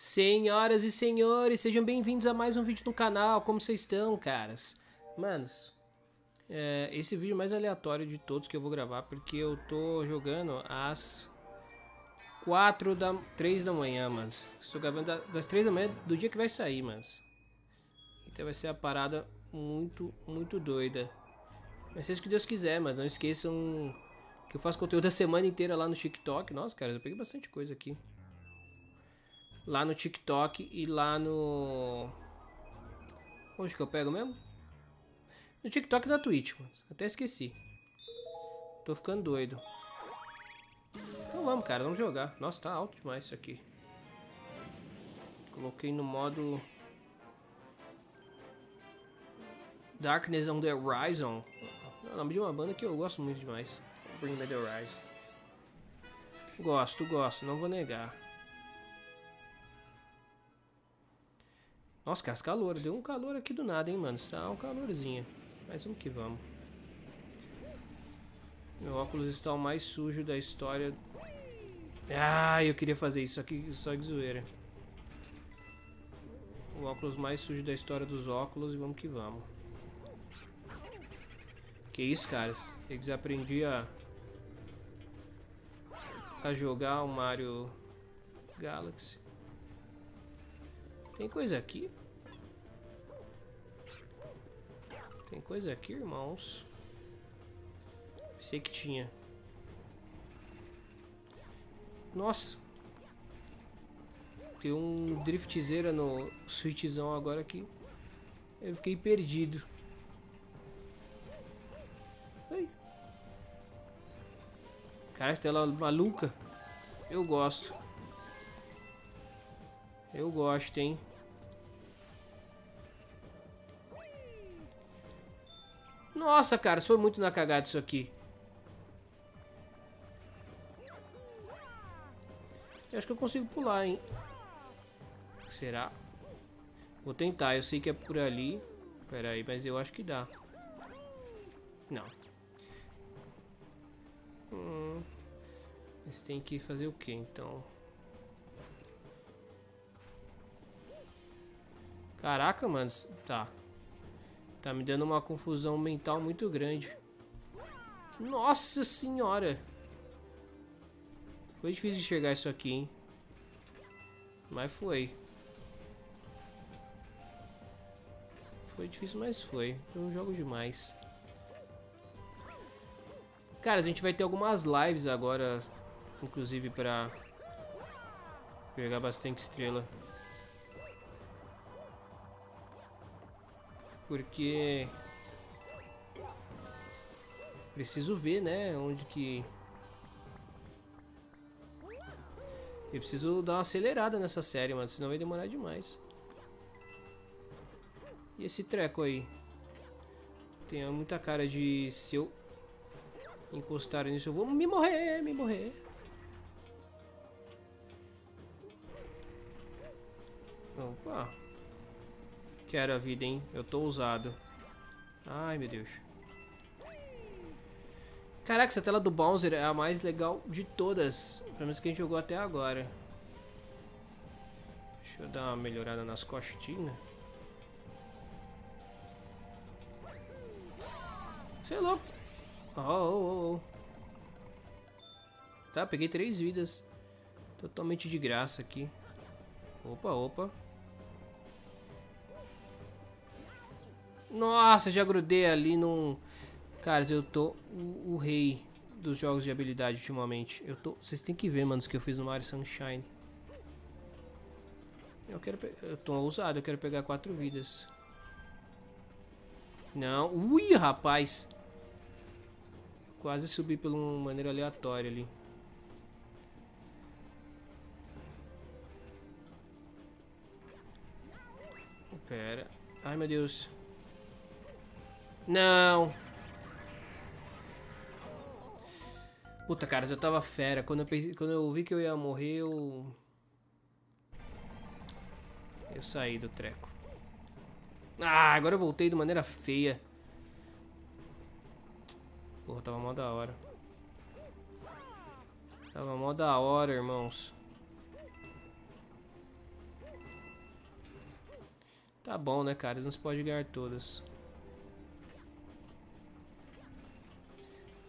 Senhoras e senhores, sejam bem-vindos a mais um vídeo no canal. Como vocês estão, caras? Manos, é, esse vídeo é mais aleatório de todos que eu vou gravar, porque eu tô jogando às 4 da 3 da manhã, manos. Estou gravando das 3 da manhã do dia que vai sair, manos. Então vai ser a parada muito, muito doida. Mas seja o que Deus quiser, mas não esqueçam que eu faço conteúdo a semana inteira lá no TikTok. Nossa, cara, eu peguei bastante coisa aqui lá no TikTok e lá no... Onde que eu pego mesmo? No TikTok na Twitch, mano. Até esqueci. Tô ficando doido. Então vamos, cara. Vamos jogar. Nossa, tá alto demais isso aqui. Coloquei no modo... Darkness on the Horizon. É o nome de uma banda que eu gosto muito demais. Bring Me The Horizon. Gosto, gosto. Não vou negar. Nossa, cara, calor. Deu um calor aqui do nada, hein, mano. Está um calorzinho. Mas vamos que vamos. Meu óculos está o mais sujo da história. Ah, eu queria fazer isso aqui só de zoeira. O óculos mais sujo da história dos óculos e vamos que vamos. Que isso, caras? Eles aprendi a a jogar o Mario Galaxy. Tem coisa aqui? Tem coisa aqui, irmãos? Sei que tinha. Nossa. Tem um driftzeira no switchzão agora aqui. Eu fiquei perdido. Ai. Cara, essa tela maluca. Eu gosto. Eu gosto, hein? Nossa, cara, foi muito na cagada isso aqui. Eu acho que eu consigo pular, hein? Será? Vou tentar, eu sei que é por ali. Pera aí, mas eu acho que dá. Não. Hum. Mas tem que fazer o que, então? Caraca, mano. Tá. Tá me dando uma confusão mental muito grande. Nossa senhora! Foi difícil enxergar isso aqui, hein? Mas foi. Foi difícil, mas foi. Foi um jogo demais. Cara, a gente vai ter algumas lives agora, inclusive pra pegar bastante estrela. Porque preciso ver, né, onde que eu preciso dar uma acelerada nessa série, mano, senão vai demorar demais. E esse treco aí? Tem muita cara de se eu encostar nisso eu vou me morrer, me morrer. Opa. Quero a vida, hein? Eu tô ousado. Ai, meu Deus. Caraca, essa tela do Bowser é a mais legal de todas. Pelo menos que a gente jogou até agora. Deixa eu dar uma melhorada nas costinhas. É louco. Oh, oh, oh. Tá, peguei três vidas. Totalmente de graça aqui. Opa, opa. Nossa, já grudei ali num... Cara, eu tô o, o, rei dos jogos de habilidade ultimamente. Eu tô... Vocês têm que ver, mano, o que eu fiz no Mario Sunshine. Eu quero... Pe... Eu tô ousado, eu quero pegar quatro vidas. Não. Ui, rapaz. Quase subi por uma maneira aleatória ali. Pera. Ai, meu Deus. Não. Puta, cara, eu tava fera. Quando eu, pensei, quando eu vi que eu ia morrer, eu... Eu saí do treco. Ah, agora eu voltei de maneira feia. Porra, tava mó da hora. Tava mó da hora, irmãos. Tá bom, né, cara? Não se pode ganhar todas.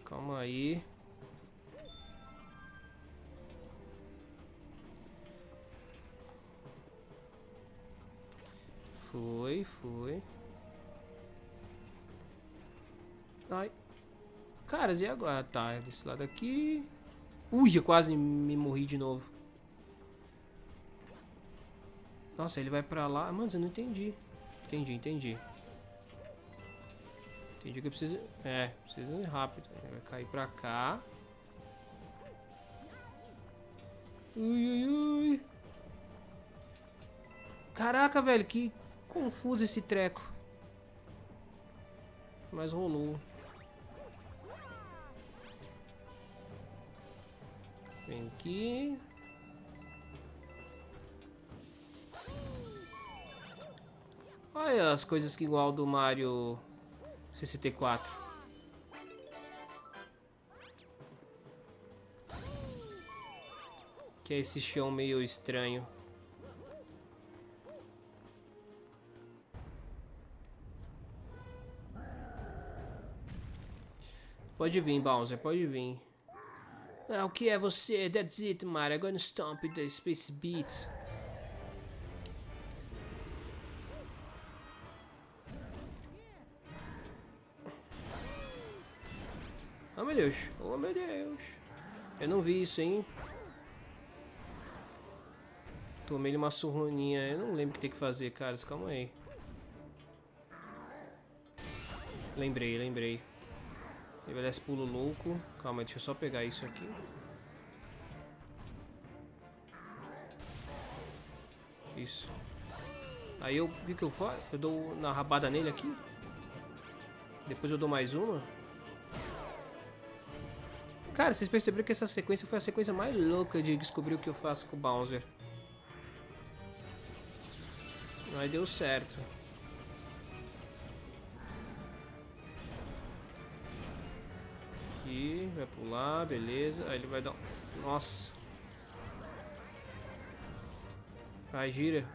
Calma aí. Foi, foi. Ai. Caras, e agora? Tá, é desse lado aqui. Ui, eu quase me morri de novo. Nossa, ele vai pra lá. Mano, eu não entendi. Entendi, entendi. Entendi que eu preciso... É, preciso ir rápido. Ele vai cair pra cá. Ui, ui, ui. Caraca, velho, que confuso esse treco. Mas rolou. Vem aqui. Olha as coisas que igual do Mario 64. Que é esse chão meio estranho. Pode vir, Bowser, pode vir. Ah, o que é você? That's it, Mario. I'm gonna stomp the Space Beats. Oh meu Deus, oh meu Deus. Eu não vi isso, hein? Tomei uma surroninha. Eu não lembro o que tem que fazer, caras. Calma aí. Lembrei, lembrei. Envelhece pulo louco. Calma, deixa eu só pegar isso aqui. Isso. Aí eu, o que, que eu faço? Eu dou na rabada nele aqui. Depois eu dou mais uma. Cara, vocês perceberam que essa sequência foi a sequência mais louca de descobrir o que eu faço com o Bowser. Aí deu certo. aqui, vai pular, beleza. Aí ele vai dar... Nossa. Vai, gira.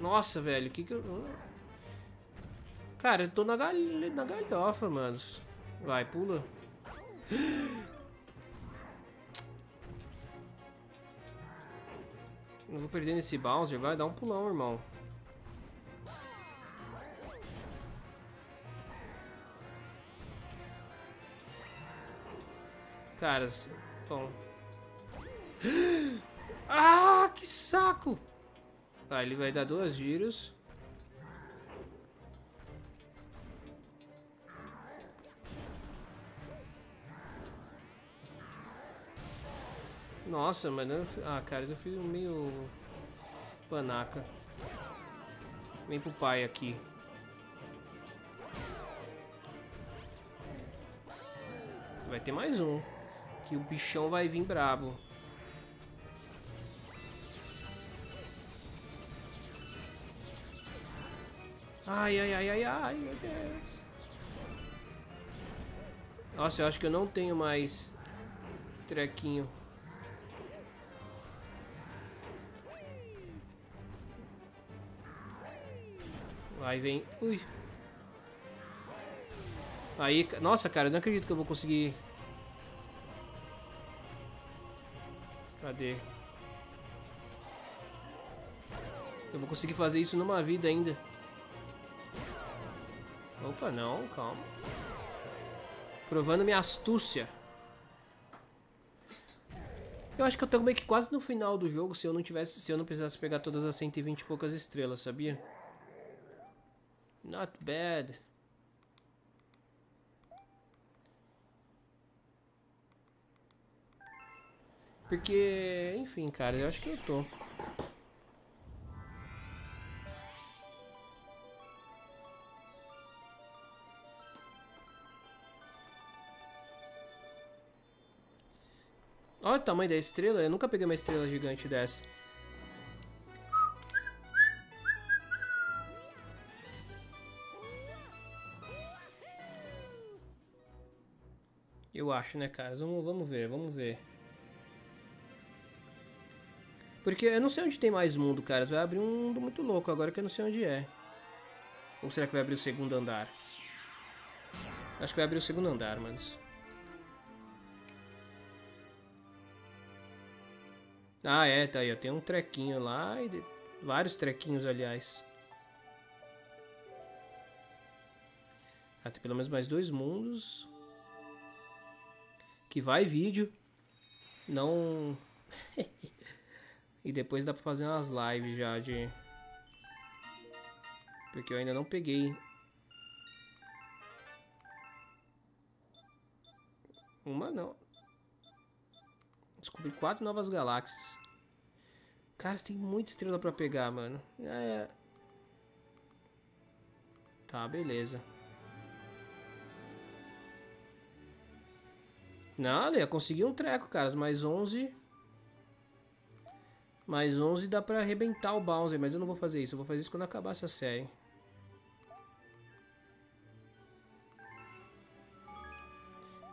Nossa, velho, que que eu... Cara, eu tô na, gal... na galhofa, mano. Vai, pula. Não vou perder nesse Bowser, vai dar um pulão, irmão. Caras, bom. Ah, que saco! Ah, ele vai dar duas giros. Nossa, mano. Ah, cara, eu fiz meio panaca. Vem pro pai aqui. Vai ter mais um. Que o bichão vai vir brabo. Ai, ai, ai, ai, ai, meu Deus. Nossa, eu acho que eu não tenho mais trequinho. Vai, vem. Ui. Aí, nossa, cara, eu não acredito que eu vou conseguir Cadê? Eu vou conseguir fazer isso numa vida ainda. Opa, não, calma. Provando minha astúcia. Eu acho que eu tô meio que quase no final do jogo se eu não tivesse, se eu não precisasse pegar todas as 120 e poucas estrelas, sabia? Not bad. Porque, enfim, cara, eu acho que eu tô. Olha o tamanho da estrela, eu nunca peguei uma estrela gigante dessa. Eu acho, né, cara? Vamos, vamos ver, vamos ver. Porque eu não sei onde tem mais mundo, cara. Vai abrir um mundo muito louco agora que eu não sei onde é. Ou será que vai abrir o segundo andar? Acho que vai abrir o segundo andar, manos. Ah, é, tá aí. Tenho um trequinho lá e... Vários trequinhos, aliás. Ah, tem pelo menos mais dois mundos. Que vai vídeo. Não... e depois dá pra fazer umas lives já de... Porque eu ainda não peguei. Uma não. Descobri quatro novas galáxias. Cara, tem muita estrela pra pegar, mano. É... Tá, beleza. Não, olha, consegui um treco, cara. Mais 11. Mais 11 dá pra arrebentar o Bowser, mas eu não vou fazer isso. Eu vou fazer isso quando acabar essa série.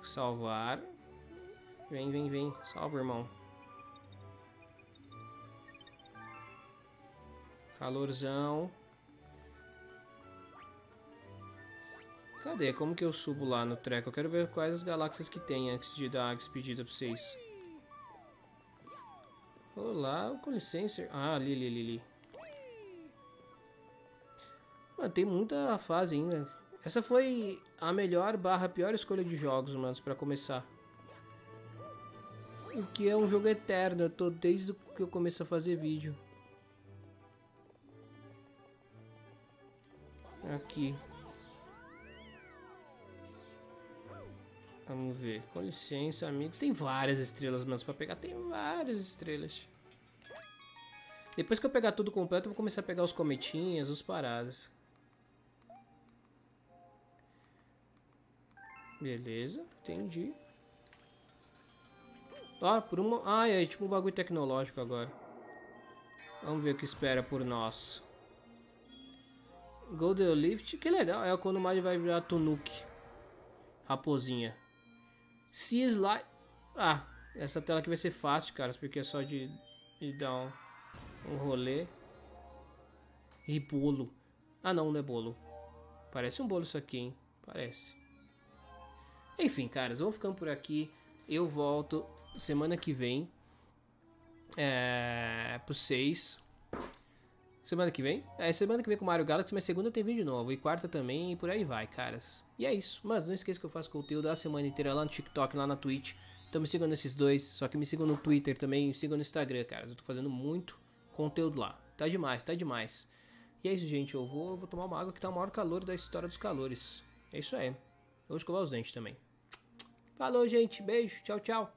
Salvar. Vem, vem, vem. Salva, irmão. Calorzão. Cadê? Como que eu subo lá no treco? Eu quero ver quais as galáxias que tem antes de dar a despedida pra vocês. Olá, com licença. Ah, ali, ali, ali. Mano, tem muita fase ainda. Essa foi a melhor barra pior escolha de jogos, manos, pra começar. O que é um jogo eterno, eu tô desde que eu comecei a fazer vídeo. Aqui. Vamos ver. Com licença, amigos. Tem várias estrelas, manos, pra pegar. Tem várias estrelas. Depois que eu pegar tudo completo, eu vou começar a pegar os cometinhas, os paradas. Beleza, entendi. Ó, por uma... Ah, é tipo um bagulho tecnológico agora. Vamos ver o que espera por nós. Golden Lift, que legal. É quando o Mario vai virar Tunuki. Raposinha. Se slide... Ah, essa tela aqui vai ser fácil, caras, porque é só de, de dar um, um rolê. E bolo. Ah, não, não é bolo. Parece um bolo isso aqui, hein? Parece. Enfim, caras, vamos ficando por aqui. Eu volto semana que vem. É... Pro 6. Semana que vem? É, semana que vem com Mario Galaxy, mas segunda tem vídeo novo. E quarta também, e por aí vai, caras. E é isso. Mas não esqueça que eu faço conteúdo a semana inteira lá no TikTok, lá na Twitch. Então me sigam nesses dois. Só que me sigam no Twitter também. Me sigam no Instagram, caras. Eu tô fazendo muito conteúdo lá. Tá demais, tá demais. E é isso, gente. Eu vou, vou tomar uma água que tá o maior calor da história dos calores. É isso aí. Eu vou escovar os dentes também. Falou, gente. Beijo. Tchau, tchau.